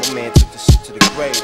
My man took the shit to the grave.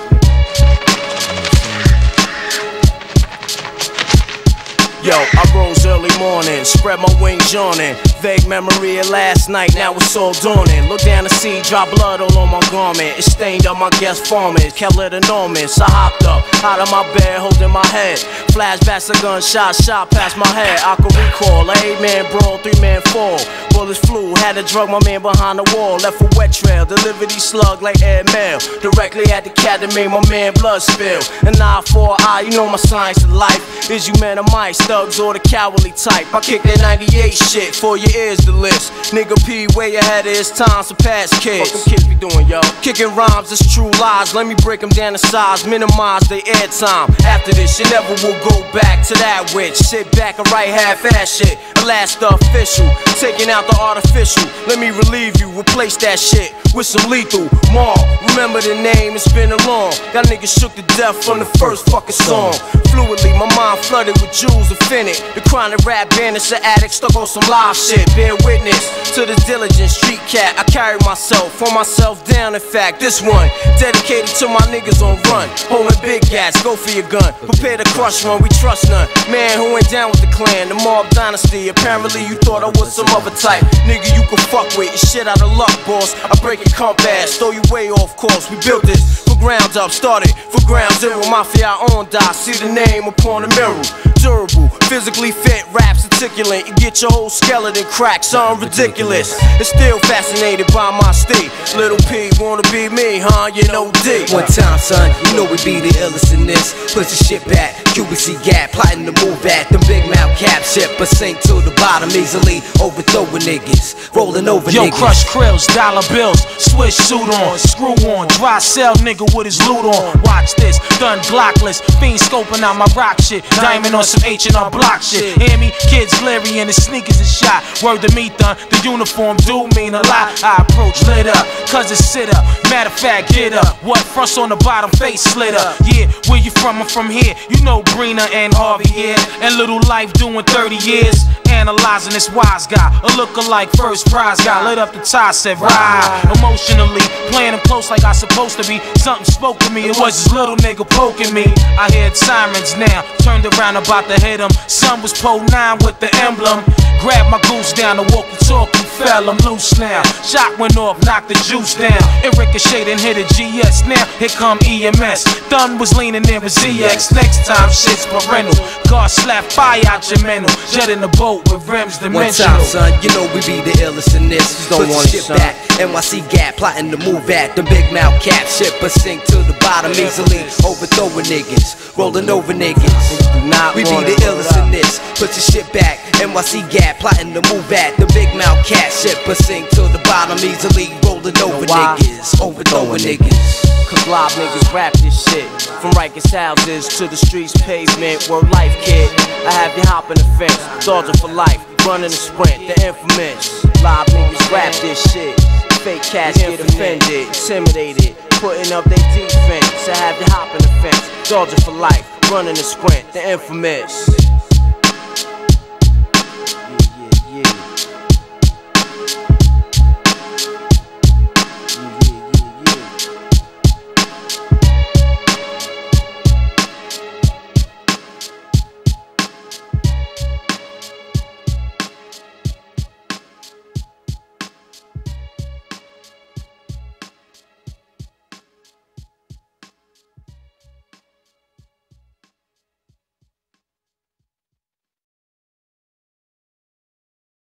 Yo, I rose early morning, spread my wings yawning. Vague memory of last night, now it's all dawning. Look down to see, drop blood all on my garment. It stained on my guest vomit, kept it enormous. I hopped up, out of my bed, holding my head. Flashbacks of gunshots shot past my head. I could recall, eight man brawl, three man fall. Bullets flew, had to drug my man behind the wall. Left a wet trail, delivered these slug like air mail. Directly at the cat that made my man blood spill. An eye for eye, you know my science of life. Is you man of mice, thugs or the cowardly type? I kick that 98 shit, for your ears the list. Nigga P, way ahead of his time, so past kids. What them kids be doing, yo? Kicking rhymes, it's true lies. Let me break them down to size, minimize the airtime. After this, you never will go back to that witch. Sit back and write half ass shit. The last the official, taking out the artificial. Let me relieve you, replace that shit with some lethal. Mar, remember the name, it's been a long. Got niggas shook to death from the first fucking song. Fluidly, my mind flooded with jewels infinite. The chronic rap bandits, the addict stuck on some live shit. Bear witness to the diligent street cat. I carry myself, for myself down. In fact, this one dedicated to my niggas on run. Holding big gats, go for your gun. Prepare to crush one, we trust none. Man who went down with the clan, the mob dynasty. Apparently, you thought I was some other type. Nigga, you can fuck with. Your shit out of luck, boss. I break your compass, throw you way off course. We built this for ground up, started for ground zero. Mafia on die, see the name upon the mirror. Durable, physically fit, raps articulate. You get your whole skeleton cracked, something ridiculous. It's still fascinated by my state. Little P wanna be me, huh? You know D. One time, son, you know we be the illest in this. Push the shit back, QBC gap, plotting to move at them big mouth cap ship, but sink to the bottom easily. Overthrowing niggas, rolling over Yo, niggas. crush krills, dollar bills, switch suit on, screw on, dry cell nigga with his loot on. Watch this, done glockless, fiend scoping out my rock shit, diamond on some H and R block shit. Hear me? Kids glary and his sneakers is shot. Word to me, done. The uniform do mean a lot. I approach lit up, cause it's sit up. Matter of fact, get up. What fronts on the bottom, face slit up. Yeah, where you from? I'm from here. You know Brina and Harvey yeah. and Little Life doing 30 years. Analyzing this wise guy, a lookalike first prize guy. Lit up the tie, said ride. Emotionally, playing him close like I supposed to be. Something spoke to me, it was this little nigga poking me. I heard sirens now, turned around about to hit him. Son was po 9 with the emblem. Grabbed my goose down, the walkie talkie fell, I'm loose now. Shot went off, knocked the juice down. It ricocheted and hit a GS. Now here come EMS. Thun was leaning in with ZX. Next time shit's parental. God slap fire out your mental. Jet in the boat with rims One time, son, you know we be the illest in this. don't Put the want shit son. back. NYC gap, plotting to move at the big mouth cap Ship but sink to the bottom easily. Overthrowing niggas, rolling over niggas. Do We be the illest in this. Put your shit back. NYC gap, plotting to move at the big mouth cat shit, but sink to the bottom easily. Rolling over why? niggas, overthrowing niggas. Cause live niggas rap this shit. From Rikers houses to the streets, pavement, word life, kid. I have you hopping the fence, dodging for life, running the sprint, the infamous. Live niggas rap this shit. Fake cats get offended, intimidated, putting up their defense. I have you hopping the fence, dodging for life, running the sprint, the infamous.